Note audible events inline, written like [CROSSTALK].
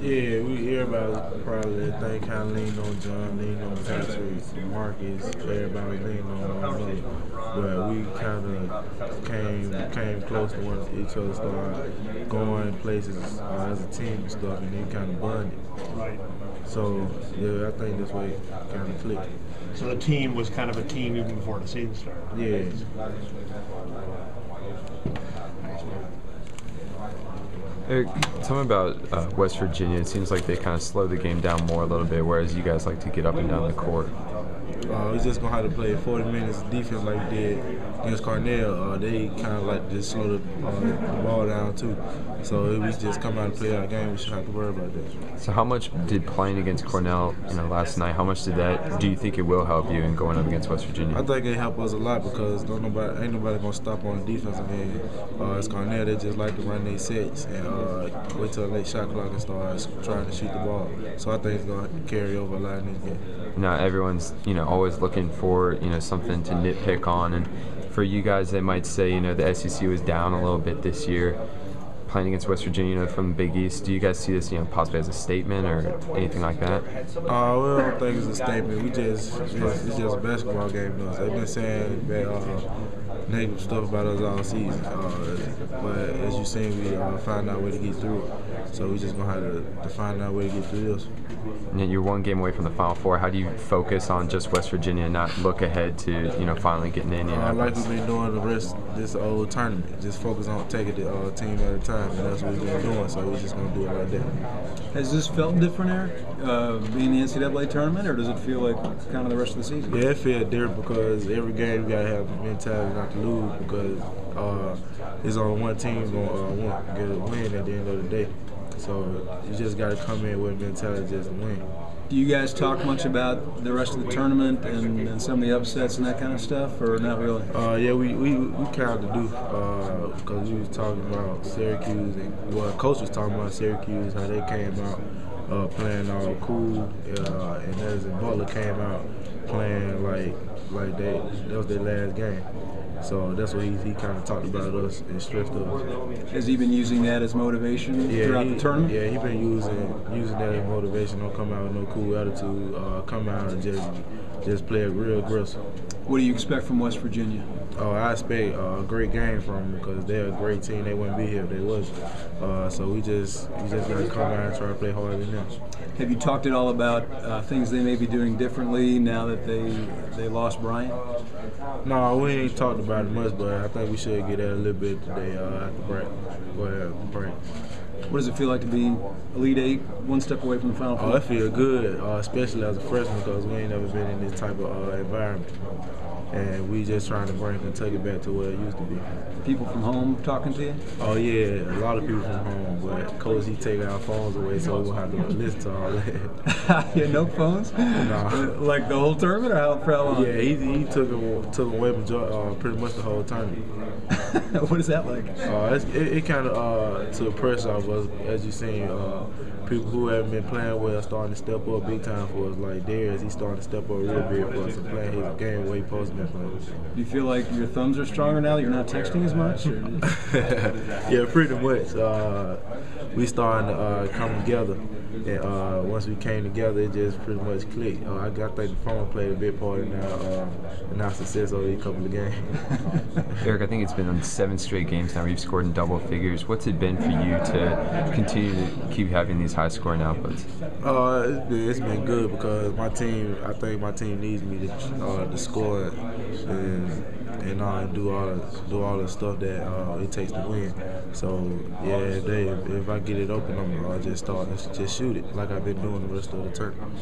Yeah, we everybody probably think kind of leaned on John, leaned on Patrick, Marcus. Everybody leaned on one another, but we kind of came came close to one each other, started going places uh, as a team and stuff, and then kind of bonded. Right. So yeah, I think this way kind of clicked. So the team was kind of a team even before the season started. Yeah. Eric, tell me about uh, West Virginia. It seems like they kind of slow the game down more a little bit, whereas you guys like to get up and down the court. Uh, we just gonna have to play 40 minutes of defense like we did against Cornell. Uh, they kind of like just slow the, uh, the ball down too. So if we just come out and play our game, we should have to worry about that. So, how much did playing against Cornell, you know, last night? How much did that? Do you think it will help you in going up against West Virginia? I think it helped us a lot because don't nobody ain't nobody gonna stop on the defensive end. Uh, it's Cornell. They just like to run their sets and uh, wait till the late shot clock and start trying to shoot the ball. So I think it's gonna carry over a lot in this game. Now everyone's, you know, always looking for, you know, something to nitpick on, and for you guys, they might say, you know, the SEC was down a little bit this year. Playing against West Virginia you know, from the Big East, do you guys see this, you know, possibly as a statement or anything like that? Uh, we don't think it's a statement. We just it's, it's just a basketball game to us. They've been saying bad, uh, negative stuff about us all season, uh, but as you seen, we uh, find out a way to get through it. So we just gonna have to, to find out a way to get through this. And you're one game away from the Final Four. How do you focus on just West Virginia and not look ahead to, you know, finally getting in? Uh, like we've been doing the rest of this old tournament, just focus on taking the uh, team at a time, and that's what we've been doing. So we're just gonna do it like that. Has this felt different, Eric, uh, being the NCAA tournament, or does it feel like kind of the rest of the season? Yeah, it feels different because every game you gotta have the mentality not to lose because uh, it's only one team gonna uh, get a win at the end of the day. So you just gotta come in with mentality just win. Do you guys talk much about the rest of the tournament and, and some of the upsets and that kind of stuff, or not really? Uh, yeah, we, we, we kind of do because we was talking about Syracuse and well, coach was talking about Syracuse how they came out uh, playing all cool, uh, and as Butler came out playing like like they that was their last game. So that's what he, he kind of talked about us and stressed us. Has he been using that as motivation Yeah, throughout he, the tournament? Yeah, he's been using using that as motivation. Don't come out with no cool attitude. Uh, come out and just just play real aggressive. What do you expect from West Virginia? Uh, I expect uh, a great game from them because they're a great team. They wouldn't be here if they wasn't. Uh, so we just we just gotta come out and try to play harder than them. Have you talked at all about uh, things they may be doing differently now that they they lost Bryant? No, we ain't talked about much, but I think we should get that a little bit today uh, after break. Go ahead, break. What does it feel like to be Elite Eight, one step away from the Final Oh, Four? it feel good, uh, especially as a freshman because we ain't never been in this type of uh, environment. And we just trying to bring Kentucky back to where it used to be. People from home talking to you? Oh yeah, a lot of people from home, but coach he take our phones away, so we will have to listen to all that. [LAUGHS] yeah, no phones. No. like the whole tournament, or how, for how long? yeah, he, he took him, took away uh, pretty much the whole tournament. [LAUGHS] what is that like? Uh, it's, it, it kind of uh, took pressure off us, as you seen. Uh, people who haven't been playing well starting to step up big time for us. Like Darius, he's starting to step up real big for us and playing his game way supposed to be playing. Do you feel like your thumbs are stronger now that you're not texting as much? [LAUGHS] yeah, pretty much. Uh, we starting to uh, come together. And uh, once we came together, it just pretty much clicked. Uh, I, got- I think the phone played a big part in our, uh, in our success over these couple of games. [LAUGHS] Eric, I think it's been on seven straight games now where you've scored in double figures. What's it been for you to continue to keep having these high scoring outputs? Uh, it's been, it's been good because my team, I think my team needs me to, uh, to score and and uh, do all do all the stuff that uh, it takes to win. So yeah, if, they, if, I get it open, I'm gonna just start just shoot it like I've been doing the rest of the tournament.